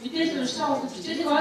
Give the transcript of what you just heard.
你别整上话自己这地方